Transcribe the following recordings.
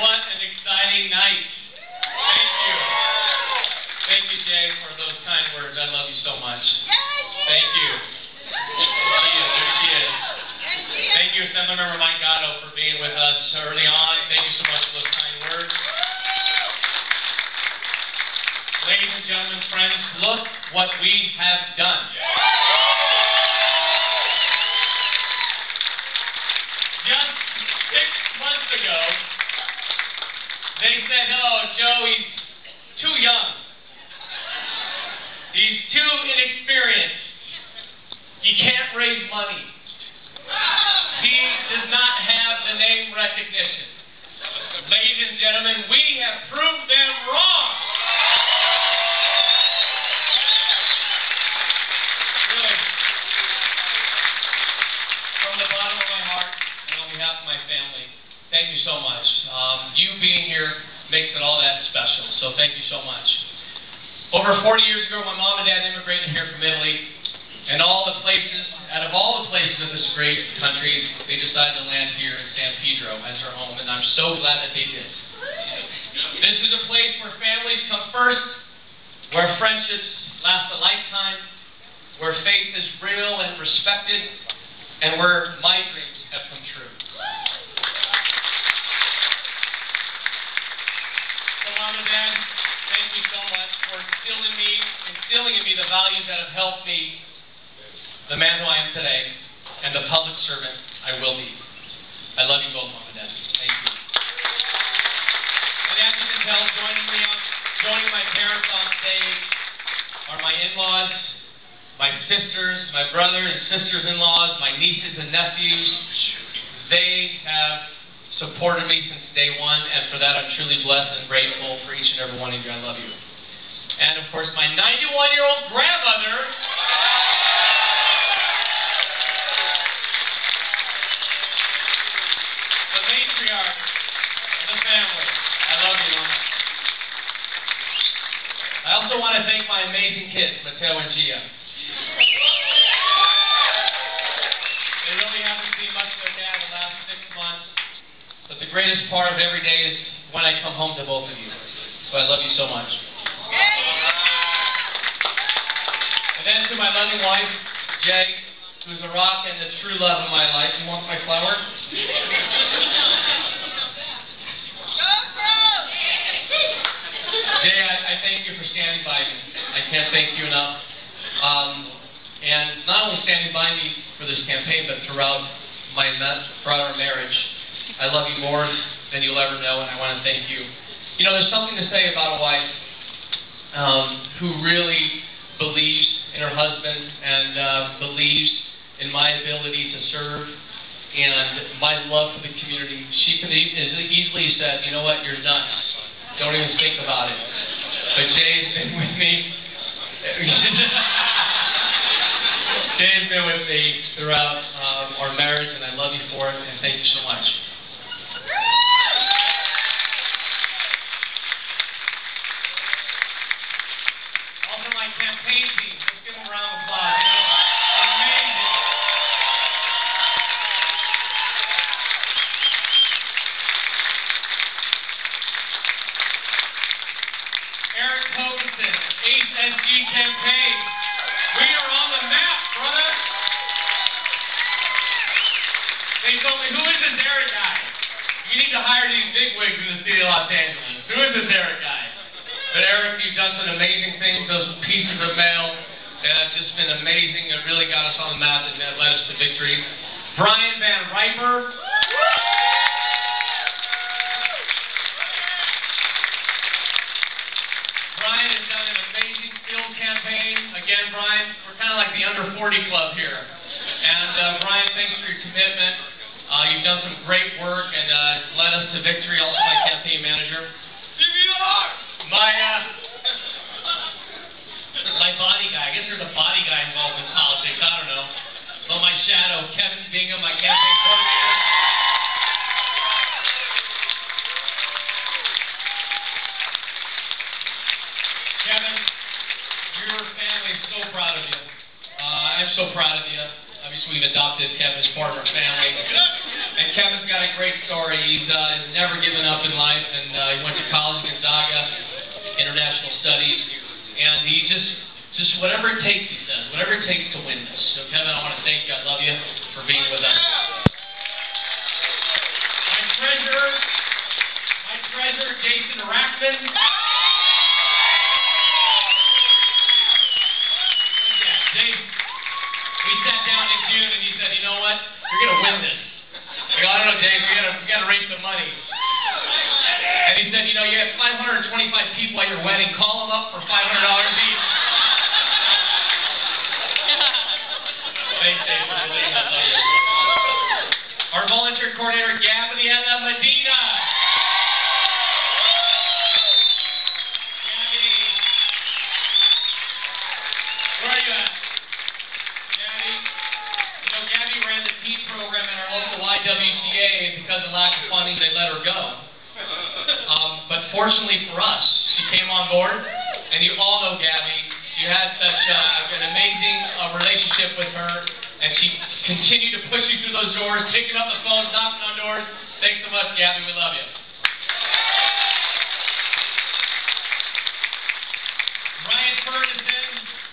what an exciting night. Thank you. Thank you, Jay, for those kind words. I love you so much. Thank you. She is. There she is. Thank you, Assemblymember Mike Gatto, for being with us early on. Thank you so much for those kind words. Ladies and gentlemen, friends, look what we have done. Just six months ago, they said, oh, Joe, he's too young. He's too inexperienced. He can't raise money. He does not have the name recognition. Ladies and gentlemen, we have proved them wrong. From the bottom of my heart and on behalf of my family, thank you so much. Um, you being here makes it all that special, so thank you so much. Over 40 years ago, my mom and dad immigrated here from Italy, and all the places, out of all the places of this great country, they decided to land here in San Pedro as their home, and I'm so glad that they did. This is a place where families come first, where friendships last a lifetime, where faith is real and respected, and where my dreams have come true. So, Mom and Dad, thank you so much for instilling me, instilling in me the values that have helped me, the man who I am today, and the public servant I will be. I love you both, Mom and Dad. Thank you. And as you can tell, joining me on, joining my parents on stage are my in-laws, my sisters, my brothers and sisters-in-laws, my nieces and nephews. They have me since day one, and for that I'm truly blessed and grateful for each and every one of you. I love you. And of course, my 91-year-old grandmother. The matriarch of the family. I love you. I also want to thank my amazing kids, Mateo and Gia. Greatest part of every day is when I come home to both of you. So I love you so much. And then to my loving wife, Jay, who's the rock and the true love of my life. You want my flower? Jay, I, I thank you for standing by me. I can't thank you enough. Um, and not only standing by me for this campaign, but throughout my throughout our marriage. I love you more than you'll ever know, and I want to thank you. You know, there's something to say about a wife um, who really believes in her husband and uh, believes in my ability to serve and my love for the community. She can as easily said, you know what, you're done. Don't even think about it. But Jay's been with me. Jay's been with me throughout um, our marriage, and I love you for it, and thank you so much. Also, my campaign team. Let's give them a round of applause. You know, amazing. Eric Hoganson, HSG campaign. We are on the map, brother. They told me, who is this Eric guy? You need to hire these bigwigs in the city of Los Angeles. Who is this Eric guy? But Eric, you've done some amazing things. Those pieces of mail that have just been amazing. It really got us on the map and that led us to victory. Brian Van Riper. Brian has done an amazing field campaign. Again, Brian, we're kind of like the under 40 club here. And uh, Brian, thanks for your commitment. Uh, you've done some great work and uh, led us to victory. Also, my campaign manager. My uh, my body guy. I guess there's a body guy involved in politics. I don't know. But my shadow, Kevin Bingham, my campaign coordinator. Kevin, your family is so proud of you. Uh, I'm so proud of you. Obviously, we've adopted Kevin as part of our family. And Kevin's got a great story. He's uh, never given up in life, and uh, he went to college, Gonzaga, international studies, and he just, just whatever it takes, he says, whatever it takes to win this. So, Kevin, I want to thank you. I love you for being with us. My treasurer, my Jason Rackman. Yeah, Jason. We sat down in June, and he said, "You know what? You're going to win this." I go, "I don't know, Jason. We got to, we got to raise some money." And he said, "You know, you have 525 people at your wedding. Call them up for 500 dollars each." Thanks, Jason. for leading us on. Our volunteer coordinator, Gabriela Medina. Gabby. Where are you at? Gabby. You know, Gabby ran the teen program in our local YWCA, and because of lack of funding, they let her go. Um, but fortunately for us, she came on board, and you all know Gabby. You had such uh, an amazing uh, relationship with her, and she continued to push you through those doors, picking up the phone, knocking on doors. Thanks so much, Gabby. We love you. Ryan Ferguson,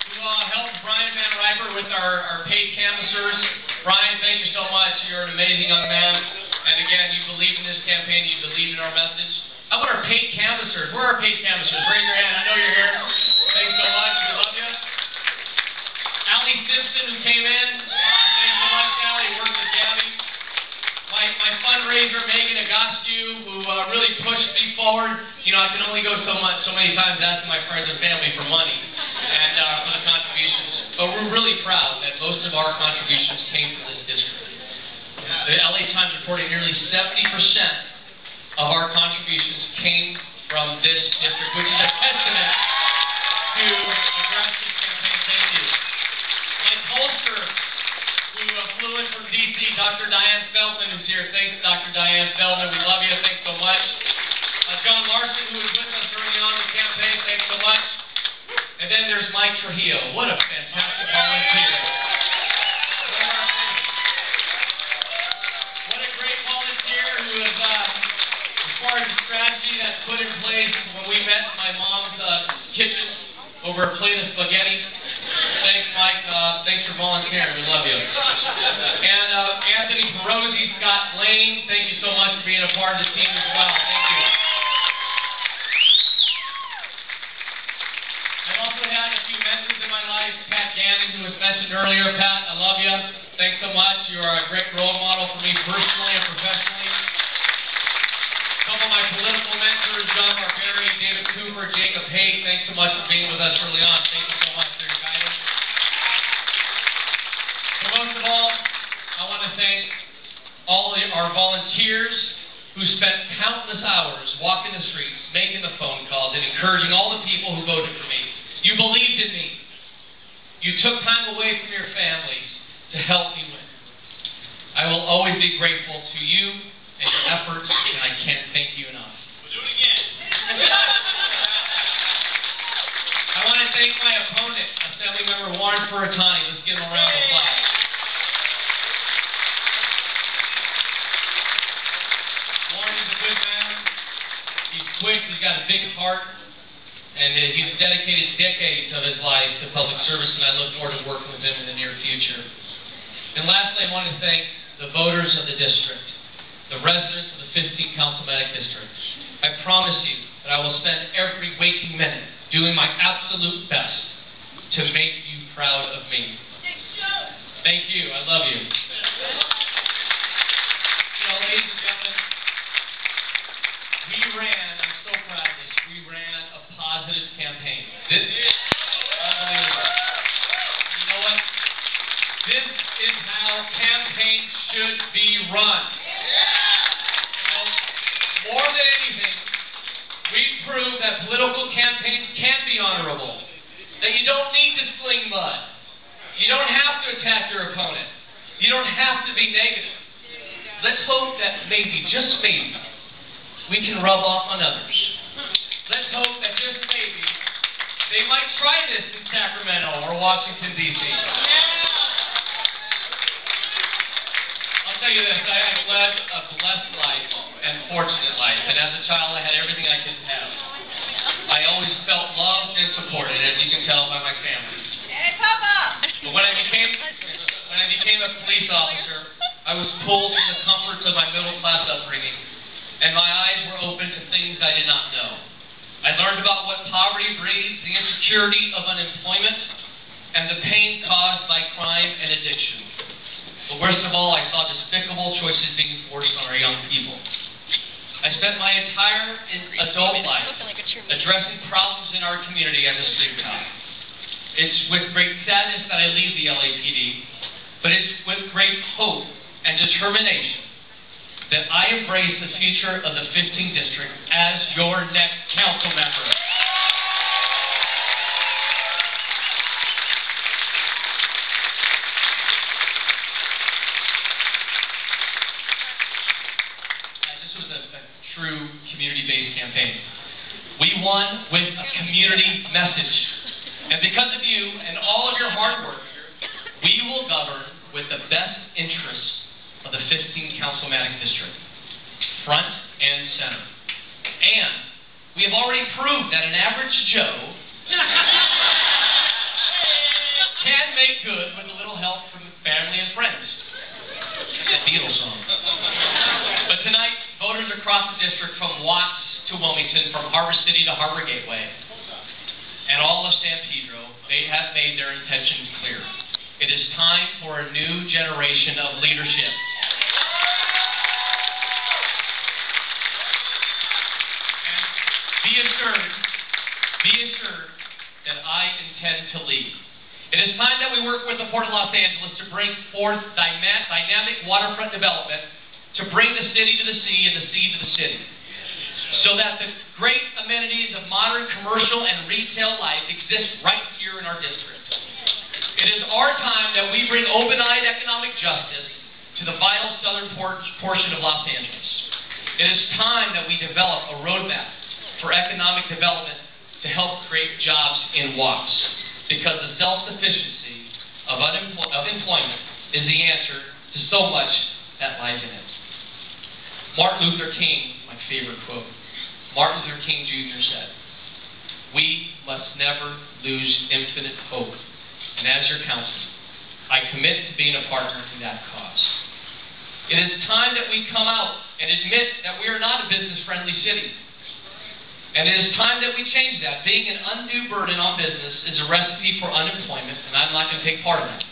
who uh, helped Brian Van Riper with our, our paid canvassers. Brian, thank you so much. You're an amazing young man. And again, you believe in this campaign. You believe in our message. How about our paid canvassers? Where are our paid canvassers? Raise your hand. I know you're here. Thanks so much. We love you. Allie Simpson, who came in. Uh, thanks so much, Allie. Worked with Gabby. My, my fundraiser, Megan Agostiu, who uh, really pushed me forward. You know, I can only go so much, so many times asking my friends and family for money and uh, for the contributions. But we're really proud that most of our contributions came from this district. The LA Times reported nearly 70% of our contributions came from this district, which is a testament to a grassroots campaign. Thank you. Mike Holster, who uh, flew in from D.C., Dr. Diane Feldman, who's here. Thanks, Dr. Diane Feldman. We love you. Thanks so much. Uh, John Larson, who was with us early on in the campaign. Thanks so much. And then there's Mike Trujillo. What a fantastic volunteer. Of. What a great volunteer who is, uh, as far as the strategy that's put in place when we met my mom's uh, kitchen over a plate of spaghetti. Thanks, Mike. Uh, thanks for volunteering. We love you. And uh, Anthony Perosi, Scott Lane, thank you so much for being a part of the team as well. Thank you. I've also had a few mentors in my life. Pat Gannon, who was mentioned earlier. Pat, I love you. Thanks so much. You are a great role model for me personally and professionally. Some of my political mentors, John Marbury, David Cooper, Jacob Haig, thanks so much for being with us early on. Thank you so much for your guidance. But most of all, I want to thank all our volunteers who spent countless hours walking the streets, making the phone calls, and encouraging all the people who voted for me. You believed in me. You took time away from your families to help me win. I will always be grateful to you and your efforts, and I can't thank you enough. We'll do it again. I want to thank my opponent, Assemblymember Warren Furutani. Let's give him a round of applause. Warren is a good man. He's quick. He's got a big heart. And he's dedicated decades of his life to public service, and I look forward to working with him in the near future. And lastly, I want to thank the voters of the district, the residents of the 15th Councilmanic District. I promise you that I will spend every waking minute doing my absolute best to make you proud of me. Thank you. I love you. You know, ladies and gentlemen, we ran, I'm so proud of this, we ran a positive campaign. This is unbelievable. You know what? This is how campaigns should be run. You know, more than anything, we've proved that political campaigns can be honorable. That you don't need to sling mud. You don't have to attack your opponent. You don't have to be negative. Let's hope that maybe, just maybe, we can rub off on others. Let's hope that just maybe they might try this in Sacramento or Washington, D.C. I'll tell you this, I have led a blessed life and fortunate life, and as a child I had everything I could have. I always felt loved and supported, as you can tell by my family. Hey, Papa! But when I became when I became a police officer, I was pulled from the comforts of my middle class upbringing, and my eyes were open to things I did not know. I learned about what poverty breeds, the insecurity of unemployment, and the pain caused by crime and addiction. But worst of all, I saw despicable choices being forced on our young people. I spent my entire adult life addressing problems in our community as a street cop. It's with great sadness that I leave the LAPD, but it's with great hope and determination that I embrace the future of the 15th District as your next council member. This was a, a true community-based campaign. We won with a community message. And because of you and all of your hard work, we will govern with the best interests of the 15 Councilmanic District, front and center. And we have already proved that an average Joe can make good with a little help from family and friends. That Beatles song. But tonight, voters across the district from Watts to Wilmington, from Harbor City to Harbor Gateway, and all of San Pedro, they have made their intentions clear. It is time for a new generation of leadership. Be assured, be assured that I intend to lead. It is time that we work with the Port of Los Angeles to bring forth dynamic waterfront development to bring the city to the sea and the sea to the city. So that the great amenities of modern commercial and retail life exist right here in our district. It is our time that we bring open-eyed economic justice to the vital southern por- portion of Los Angeles. It is time that we develop a roadmap for economic development to help create jobs in Watts. Because the self-sufficiency of, of employment is the answer to so much that lies in it. Martin Luther King, my favorite quote. Martin Luther King Jr. said, We must never lose infinite hope. And as your counselor, I commit to being a partner in that cause. It is time that we come out and admit that we are not a business friendly city. And it is time that we change that. Being an undue burden on business is a recipe for unemployment, and I'm not going to take part in that.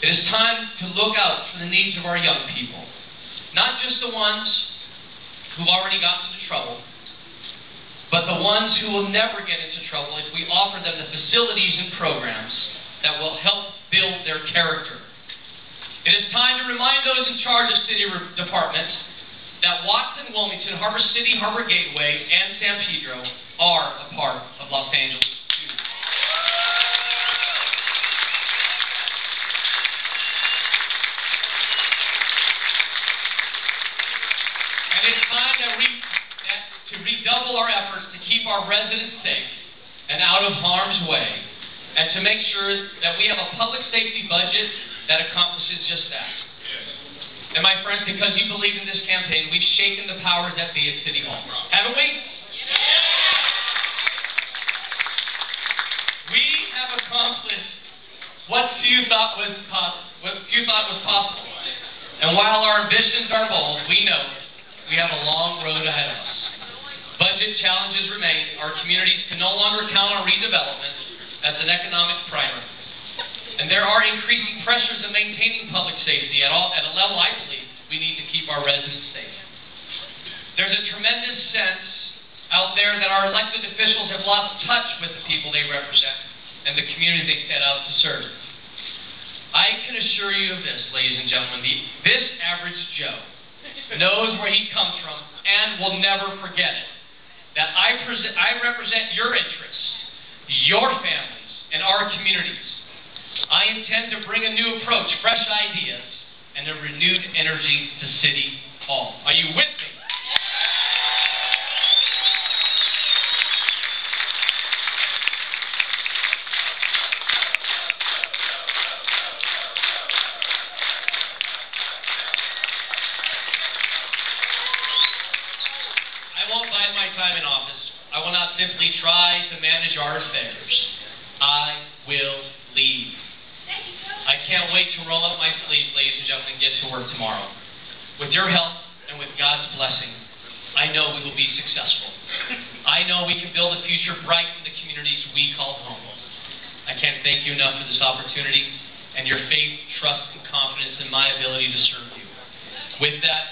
It is time to look out for the needs of our young people. Not just the ones who've already gotten into trouble, but the ones who will never get into trouble if we offer them the facilities and programs that will help build their character. It is time to remind those in charge of city departments that Watson, Wilmington, Harbor City, Harbor Gateway, and San Pedro are a part of Los Angeles. it's time that we, that, to redouble our efforts to keep our residents safe and out of harm's way, and to make sure that we have a public safety budget that accomplishes just that. And my friends, because you believe in this campaign, we've shaken the powers that be at City Hall. Haven't we? We have accomplished what few thought was possible. What few thought was possible. And while our ambitions are bold, we know we have a long road ahead of us. Budget challenges remain. Our communities can no longer count on redevelopment as an economic primer. And there are increasing pressures in maintaining public safety at, all, at a level I we need to keep our residents safe. There's a tremendous sense out there that our elected officials have lost touch with the people they represent and the community they set out to serve. I can assure you of this, ladies and gentlemen. The, this average Joe knows where he comes from and will never forget it. That I, I represent your interests, your families, and our communities. I intend to bring a new approach, fresh ideas, and a renewed energy to City Hall. Are you with me? I won't bide my time in office. I will not simply try to manage our affairs. I will lead. I can't wait to roll up my sleeves, ladies and gentlemen, and get to work tomorrow. With your help and with God's blessing, I know we will be successful. I know we can build a future bright in the communities we call home. I can't thank you enough for this opportunity and your faith, trust, and confidence in my ability to serve you. With that,